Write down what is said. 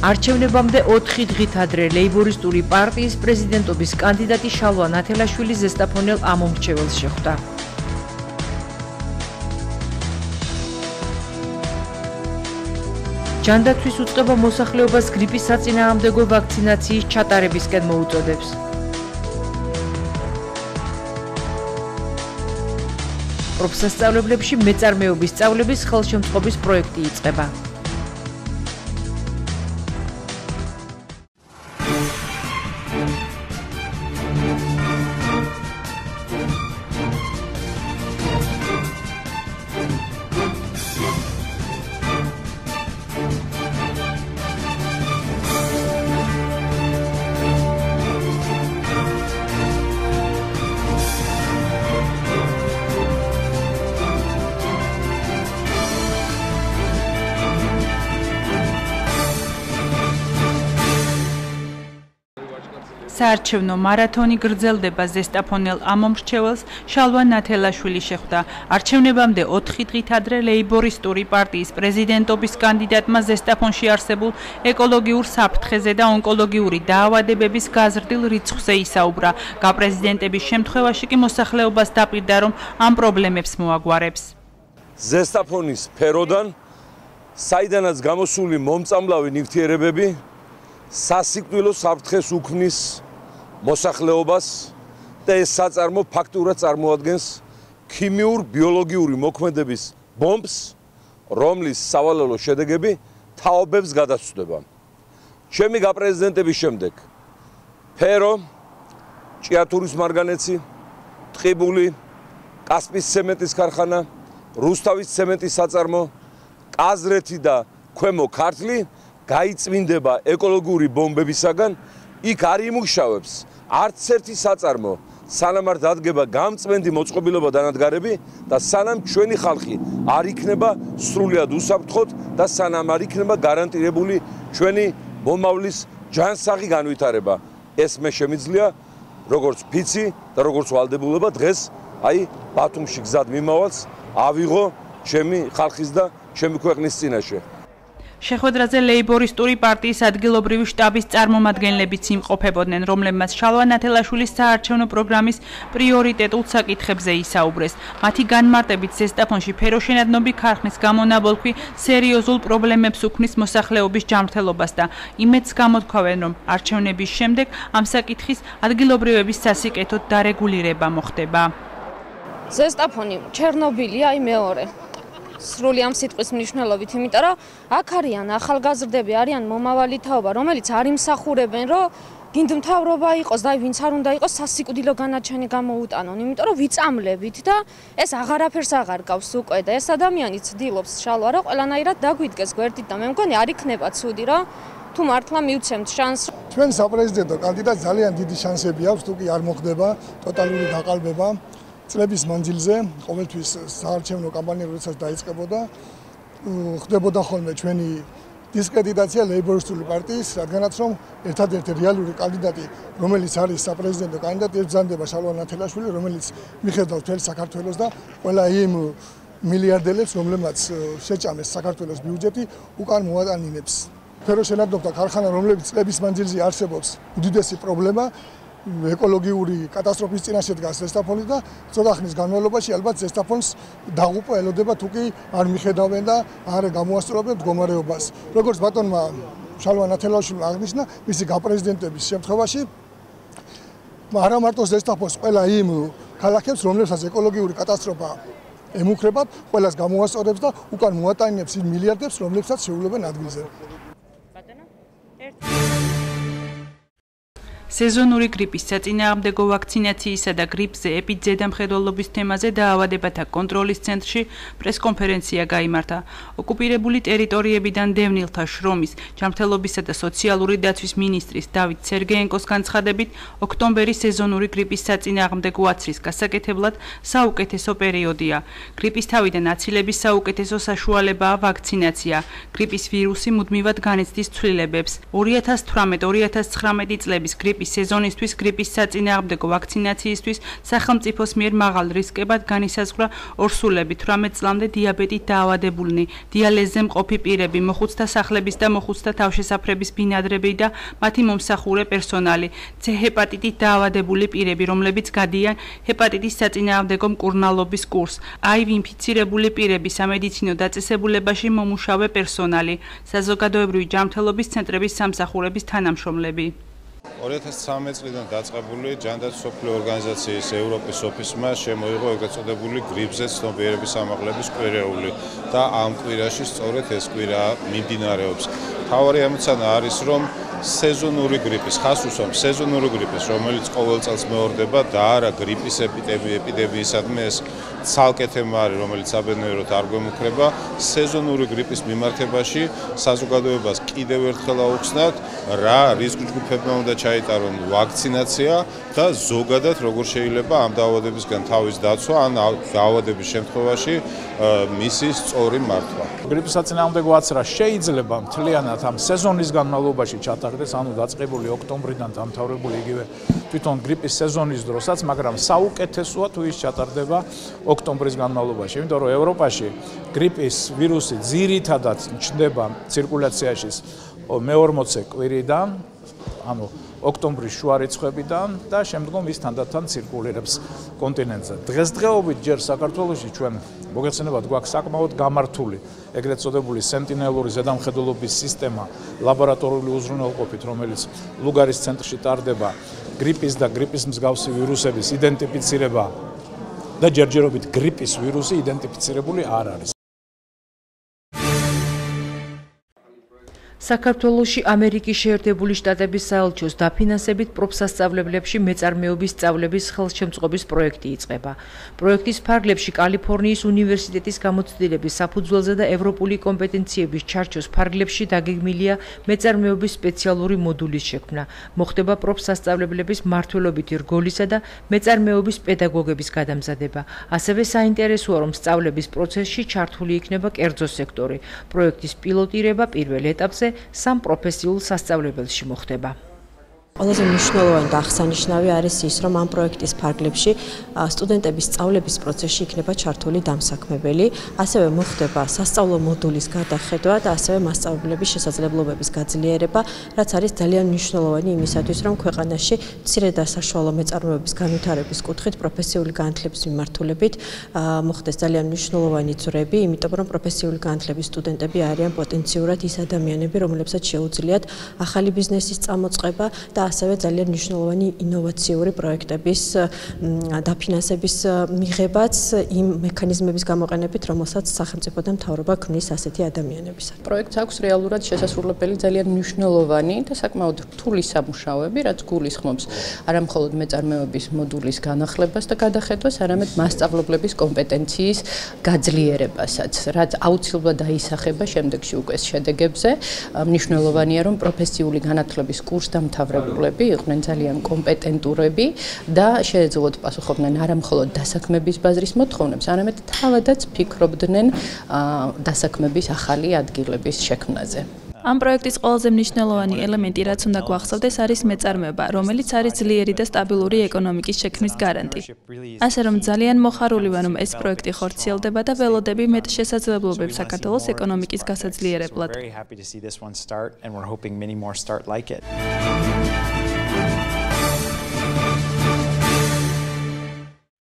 არჩევნებამდე 4 დღით ადრე ლეიბორისტული პარტიის პრეზიდენტობის კანდიდატი შალვა ნათელაშვილი ზესტაფონელ ამომრჩეველს შეხვდა. ჯანდაცვის უწყება მოსახლეობას გრიპის საწინააღმდეგო ვაქცინაციის ჩატარებისკენ მოუწოდებს. პროფესიונალებში მეწარმეობის სწავლების ხელშემწყობის პროექტი იწყება. საარჩევნო მარათონი გრძელდება ზესტაფონელ ამომრჩეველს შალვა ნათელაშვილი შეხვდა. არჩევნებამდე 4 დღით ადრე ლეიბორისტური პარტიის პრეზიდენტობის კანდიდატმა ზესტაფონში არსებულ ეკოლოგიურ საფრთხეზე და ონკოლოგიური დაავადებების გაზრდილ რიცხვზე ისაუბრა. გაპრეზიდენტების შემთხვევაში კი მოსახლეობას დაპირდა, რომ ამ პრობლემებს მოაგვარებს. ზესტაფონის ფეროდან საიდანაც გამოსული მომწამლავი ნივთიერებები სასიკვდილო საფრთხეს უქმნის მოსახლეობას და ეს საწარმო ფაქტურად წარმოადგენს ქიმიურ ბიოლოგიური მოქმედების ბომბს, რომლის სავალალო შედეგები თაობებს გადასწდება. ჩემი გაპრეზიდენტების შემდეგ ფერო, ჭიათურის მარგანეცი, ტყიბული, კასპის ცემენტის ქარხანა, რუსთავის ცემენტის საწარმო, კაზრეთი და ქვემო ქართლი გაიწმინდება ეკოლოგიური ბომბებისაგან იქ არ იმუშავებს არც ერთი საწარმო სანამ არ დადგება გამწმენდი მოწყობილობა დანადგარები და სანამ ჩვენი ხალხი არ იქნება სრულად უსაფრთხოდ და სანამ არ იქნება გარანტირებული ჩვენი მომავლის ჯანსაღი განვითარება. ეს მე შემიძლია როგორც ფიცი და როგორც ვალდებულება დღეს აი ბათუმში გზად მიმავალს ავიღო ჩემი ხალხის და ჩემი ქვეყნის წინაშე შეხვედრაზე ლეიბორისტური პარტიის ადგილობრივი შტაბის წარმომადგენლებიც იმყოფებოდნენ, რომლებმაც შალვა ნათელაშვილის საარჩევნო პროგრამის პრიორიტეტულ საკითხებზე ისაუბრეს. მათი განმარტებით ზესტაფონში ფეროშენადნობი ქარხნის გამონაბოლქვი სერიოზულ პრობლემებს უქმნის მოსახლეობის ჯანმრთელობას და იმედს გამოთქვავენ, რომ არჩევნების შემდეგ ამ საკითხის ადგილობრივების სასიკეთოდ დარეგულირება მოხდება. ზესტაფონი ჩერნობილია აი მეორე სრული ამ სიტყვის მნიშვნელობით, იმიტომ რომ აქ არიან ახალგაზრდები, არიან მომავალი თაობა, რომელიც არ იმსახურებენ, რომ გინდ მთავრობა იყოს და ვინც არ უნდა იყოს სასიკვდილო განაჩენი გამოუტანონ, იმიტომ რომ ვიწამლებით და ეს აღარაფერს აღარ გავს უკვე და ეს ადამიანი ცდილობს შალვა რომ ყველანაირად დაგვიდგეს გვერდით და მე მგონი არ იქნება ცუდი რომ თუ მართლა მივცემთ შანსს ჩვენ საპრეზიდენტო კანდიდატ ძალიან დიდი შანსები აქვს თუ კი არ მოხდება ტოტალური დაყალბება წლების მანძილზე ყოველთვის საარჩევნო კამპანია როდესაც დაიწყებოდა ხდებოდა ხოლმე ჩვენი დისკრედიტაცია ლეიბორისტული პარტიის რადგანაც რომ ერთადერთი რეალური კანდიდატი რომელიც არის საპრეზიდენტო კანდიდატი ერთზანდება შალვა ნათელაშვილი რომელიც მიხედავს თელ საქართველოს და ყველა იმ მილიარდელებს რომლებმაც შეჭამეს საქართველოს ბიუჯეტი უკან მოატანინებს. ფეროშენადობდა ქარხანა რომლებიც წლების მანძილზე არსებობს უდიდესი პრობლემა ეკოლოგიური კატასტროფის წინაშე დგას ზესტაფონი და ცოტა ხნის განმავლობაში ალბათ ზესტაფონს დაღუპვა ელოდება თუ კი არ მიხედავენ და არ გამოასწორებენ მდგომარეობას. როგორც ბატონმა შალვა ნათელაშვილმა აღნიშნა, მისი გაპრეზიდენტების შემთხვევაში არა მარტო ზესტაფონს ყველა იმ ქალაქებს, რომლებსაც ეკოლოგიური კატასტროფა ემუქრებათ, ყველას გამოასწორებს და უკან მოატანინებს იმ მილიარდებს, რომლებსაც შეულებენ ადგილზე. ბატონო, ერთი სეზონური გრიპის საწინააღმდეგო ვაქცინაციისა და გრიპზე ეპიდემიოლოგიის თემაზე დაავადებათა კონტროლის ცენტრში პრესკონფერენცია გამართა. ოკუპირებული ტერიტორიებიდან დევნილთა შრომის, ჯანმრთელობისა და სოციალური დაცვის მინისტრის დავით სერგეენკოს განცხადებით, ოქტომბერი სეზონური გრიპის საწინააღმდეგო აცრის გასაკეთებლად საუკეთესო პერიოდია. გრიპის თავიდან აცილების საუკეთესო საშუალებაა ვაქცინაცია. გრიპის ვირუსი მუდმივად განიცდის ცვლილებებს. 2018-2019 წლების გრიპის სეზონისთვის გრიპის საწინააღმდეგო ვაქცინაციისთვის სახელმწიფოს მიერ მაღალ რისკებად განისაზღვრა ორსულები 18 წლამდე დიაბეტით დაავადებულნი, დიალეზზე მყოფი პირები, მოხუცთა სახლების და მოხუცთა თავშესაფრების ბინადრები და მათი მომსახურე პერსონალი, C ჰეპატიტით დაავადებული პირები, რომლებიც გადიან ჰეპატიტის საწინააღმდეგო მკურნალობის კურსს, HIV ინფიცირებული პირები, სამედიცინო დაწესებულებაში მომუშავე პერსონალი, საზოგადოებრივი ჯანმრთელობის ცენტრების სამსახურების თანამშრომლები. 2013 წლიდან დაწყებული ჯანდაცვის სოფლიო ორგანიზაციის ევროპის ოფისმა შემოიღო ეგრეთ წოდებული გრიპზე ცნობიერების ამაღლების კვირეული და ამ კვირაში სწორედ ეს კვირა მიმდინარეობს. თავარი ამოცანა არის რომ სეზონური გრიპის, ხას უსვამ სეზონური გრიპის, რომელიც ყოველ წელს მეორდება და არა გრიპის ეპიდემია, ეპიდემიისადმი ეს ცალკე თემა არის, რომელიც აბედნიეროდ არ გვემუქრება. სეზონური გრიპის მიმართებაში საზოგადოებას კიდევ ერთხელ აუხსნათ, რა რისკ ჯგუფებმა უნდა ჩაიტარონ ვაქცინაცია და ზოგადად როგორ შეიძლება ამ დაავადებისგან თავის დაცვა ან დაავადების შემთხვევაში მისი სწორი მართვა. გრიპის საწინააღმდეგო აცრა შეიძლება მთლიანად ამ სეზონის განმავლობაში ჩატარდეს ანუ დაწყებული ოქტომბრიდან დამთავრებული იგივე თვითონ გრიპის სეზონის დროსაც, მაგრამ საუკეთესოა თუ ის ჩატარდება ოქტომბრის განმავლობაში, იმიტომ რომ ევროპაში გრიპის ვირუსი ძირითადად ჩნდება ცირკულაციაში მე-40 კვირიდან, ანუ ოქტომბრის შუა რიცხვებიდან და შემდგომ ის თანდათან ცირკულირებს კონტინენტზე. დღესდღეობით ჯერ საქართველოში ჩვენ მოგეხსენებათ გვაქვს საკმაოდ გამართული ეგრეთ წოდებული სენტინელური ზედამხედველობის სისტემა ლაბორატორიული უზრუნველყოფით, რომელიც ლუგარის ცენტრში ტარდება გრიპის და გრიპის მსგავსი ვირუსების იდენტიფიცირება და ჯერჯერობით გრიპის ვირუსი იდენტიფიცირებული არ არის. საქართველოში ამერიკის შეერთებული შტატების საელჩოს დაფინანსებით პროფსასწავლებლებში მეწარმეობის სწავლების ხელშემწყობის პროექტი იწყება. პროექტის ფარგლებში კალიფორნიის უნივერსიტეტის გამოცდილების საფუძველზე და ევროპული კომპეტენციების ჩარჩოს ფარგლებში დაგეგმილია მეწარმეობის სპეციალური მოდულის შექმნა. მოხდება პროფსასწავლებლების მართლობითი რგოლისა და მეწარმეობის პედაგოგების გადამზადება. ასევე საინტერესოა, რომ სწავლების პროცესში ჩართული იქნება კერძო სექტორი. პროექტის პილოტირება პირველ ეტაპზე სამ პროფესიულ სასწავლებელში მოხდება. ყველაზე მნიშვნელოვანი და აღსანიშნავი არის ის, რომ ამ პროექტის ფარგლებში სტუდენტების სწავლების პროცესში იქნება ჩართული დამსაქმებელი, ასევე მოხდება სასწავლო მოდულის გადახედვა და ასევე მასწავლებლების შესაძლებლობების გაძლიერება, რაც არის ძალიან მნიშვნელოვანი იმისათვის, რომ ქვეყანაში მცირე და საშუალო მეწარმეობის განვითარების კუთხით პროფესიული განათლების მიმართულებით მოხდეს ძალიან მნიშვნელოვანი ძრები, იმიტომ რომ პროფესიული განათლების სტუდენტები არიან პოტენციურად ის ადამიანები, რომლებსაც შეუძლიათ ახალი ბიზნესის წამოწყება და ასევე ძალიან მნიშვნელოვანი ინოვაციური პროექტების დაფინანსების მიღებაც იმ მექანიზმების გამოყენებით, რომელსაც სახელმწიფო და მთავრობა ქმნის ასეთი ადამიანებისათვის. პროექტს აქვს რეალურად შესასრულებელი ძალიან მნიშვნელოვანი და საკმაოდ რთული სამუშაოები, რაც გულისხმობს არამხოლოდ მეწარმეობის მოდულის განახლებას და გადახედვას, არამედ მასშტაბლობლების კომპეტენციის გაძლიერებასაც, რაც აუცილებლად დაისახება შემდეგში უკვე შედეგებზე. მნიშვნელოვანია, რომ პროფესიული განათლების კურსდამთავრებული მასწავლებლები იყვნენ ძალიან კომპეტენტურები და შეეძლოთ პასუხობდნენ არა მხოლოდ დასაქმების ბაზრის მოთხოვნებს, არამედ თავადაც ფიქრობდნენ დასაქმების ახალი ადგილების შექმნაზე. ამ პროექტის ყველაზე მნიშვნელოვანი ელემენტი, რაც უნდა გვახსოვდეს, არის მეწარმეობა, რომელიც არის ძლიერი და სტაბილური ეკონომიკის შექმნის გარანტი. ასე რომ ძალიან მოხარული ვარ, რომ ეს პროექტი ხორციელდება და ველოდები მეტ შესაძლებლობებს საქართველოს ეკონომიკის გასაძლიერებლად.